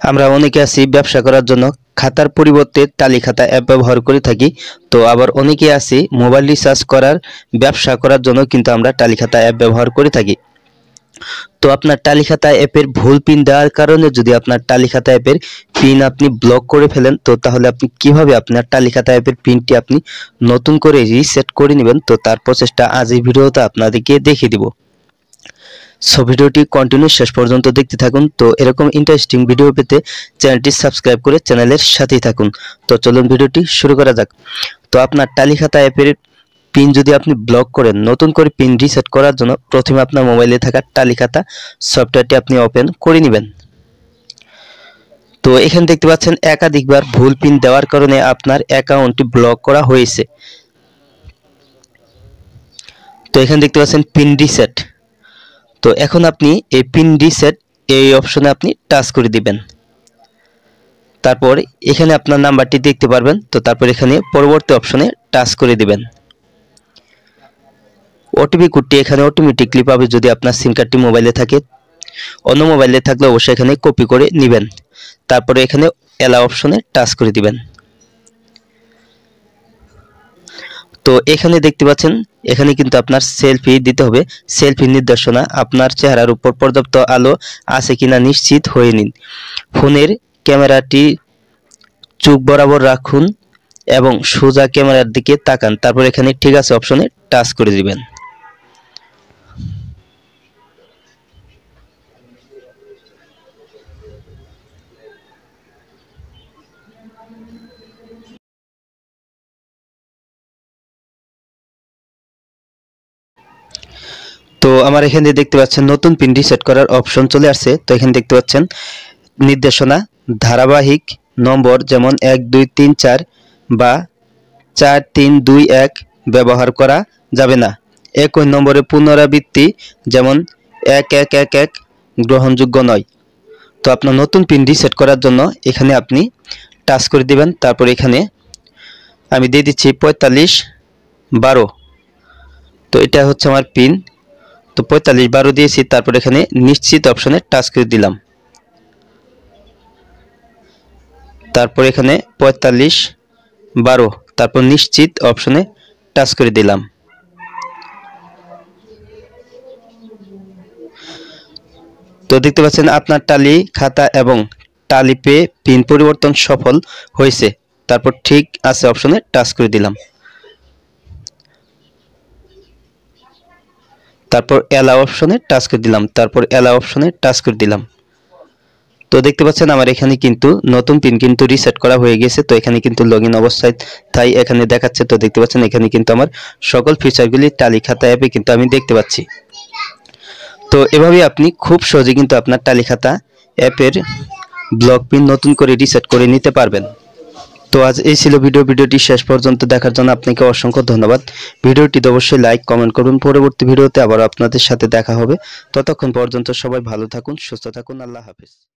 আমরা অনেকে আছি ব্যবসা করার জন্য খাতার পরিবর্তে টালি খাতা অ্যাপ ব্যবহার করে থাকি, তো আবার অনেকে আছি মোবাইল রিচার্জ করার, ব্যবসা করার জন্য কিন্তু আমরা টালি খাতা অ্যাপ ব্যবহার করে থাকি। তো আপনার টালি খাতা অ্যাপের ভুল পিন দেওয়ার কারণে যদি আপনার টালি খাতা অ্যাপের পিন আপনি ব্লক করে ফেলেন, তো তাহলে আপনি কীভাবে আপনার টালি খাতা অ্যাপের পিনটি আপনি নতুন করে রিসেট করে নেবেন, তো তার প্রচেষ্টা আজ এই ভিডিওতে আপনাদেরকে দেখিয়ে দিব। সো ভিডিওটি কন্টিনিউ শেষ পর্যন্ত দেখতে থাকুন। তো এরকম ইন্টারেস্টিং ভিডিও পেতে চ্যানেলটি সাবস্ক্রাইব করে চ্যানেলের সাথেই থাকুন। তো চলুন ভিডিওটি শুরু করা যাক। তো আপনার টালি খাতা অ্যাপের পিন যদি আপনি ব্লক করেন, নতুন করে পিন রিসেট করার জন্য প্রথমে আপনার মোবাইলে থাকা টালি খাতা সফটওয়্যারটি আপনি ওপেন করে নেবেন। তো এখানে দেখতে পাচ্ছেন একাধিকবার ভুল পিন দেওয়ার কারণে আপনার অ্যাকাউন্টটি ব্লক করা হয়েছে। তো এখানে দেখতে পাচ্ছেন পিন রিসেট তো এখন আপনি এই পিন রিসেট এই অপশনে আপনি টাচ করে দিবেন। তারপর এখানে আপনার নাম্বারটি দেখতে পারবেন, তো তারপর এখানে পরবর্তী অপশনে টাচ করে দিবেন। ওটিপি কোডটি এখানে অটোমেটিকলি পাবে যদি আপনার সিম কার্ডটি মোবাইলে থাকে। অন্য মোবাইলে থাকলে অবশ্যই এখানে কপি করে নেবেন। তারপরে এখানে এলা অপশনে টাচ করে দিবেন। তো এখানে দেখতে পাচ্ছেন, এখানে কিন্তু আপনার সেলফি দিতে হবে। সেলফি নির্দেশনা, আপনার চেহারার উপর পর্যাপ্ত আলো আছে কিনা নিশ্চিত হয়ে নিন। ফোনের ক্যামেরাটি চোখ বরাবর রাখুন এবং সোজা ক্যামেরার দিকে তাকান। তারপর এখানে ঠিক আছে অপশনে টাচ করে দিবেন। তো আমার এখানে দেখতে পাচ্ছেন নতুন পিন রিসেট করার অপশন চলে আসছে। তো এখানে দেখতে পাচ্ছেন নির্দেশনা, ধারাবাহিক নম্বর যেমন এক, দুই, তিন, চার বা চার, তিন, দুই, এক ব্যবহার করা যাবে না। একই নম্বরের পুনরাবৃত্তি যেমন এক এক এক এক গ্রহণযোগ্য নয়। তো আপনার নতুন পিন রিসেট করার জন্য এখানে আপনি টাচ করে দিবেন। তারপর এখানে আমি দিয়ে দিচ্ছি পঁয়তাল্লিশ বারো। তো এটা হচ্ছে আমার পিন। তো পঁয়তাল্লিশ বারো দিয়েছি, তারপর এখানে নিশ্চিত অপশনে টাচ করে দিলাম। তারপর এখানে পঁয়তাল্লিশ বারো, তারপর নিশ্চিত অপশনে টাচ করে দিলাম। তো দেখতে পাচ্ছেন আপনার টালি, খাতা এবং টালি পে পিন পরিবর্তন সফল হয়েছে। তারপর ঠিক আছে অপশনে টাচ করে দিলাম। তারপর অ্যালা অপশনে টাচ করে দিলাম, তারপর অ্যালা অপশনে টাচ করে দিলাম। তো দেখতে পাচ্ছেন আমার এখানে কিন্তু নতুন পিন কিন্তু রিসেট করা হয়ে গেছে, তো এখানে কিন্তু লগ ইন অবস্থায় তাই এখানে দেখাচ্ছে, তো দেখতে পাচ্ছেন এখানে কিন্তু আমার সকল ফিচারগুলি টালি খাতা অ্যাপে কিন্তু আমি দেখতে পাচ্ছি। তো এভাবে আপনি খুব সহজে কিন্তু আপনার টালি খাতা অ্যাপের ব্লক পিন নতুন করে রিসেট করে নিতে পারবেন। তো আজ এই ছিল ভিডিও। ভিডিওটি শেষ পর্যন্ত দেখার জন্য আপনাকে অসংখ্য ধন্যবাদ। ভিডিওটি অবশ্যই লাইক, কমেন্ট করুন পরবর্তী ভিডিওতে আবার আপনাদের সাথে দেখা হবে। ততক্ষণ পর্যন্ত সবাই ভালো থাকুন, সুস্থ থাকুন। আল্লাহ হাফিজ।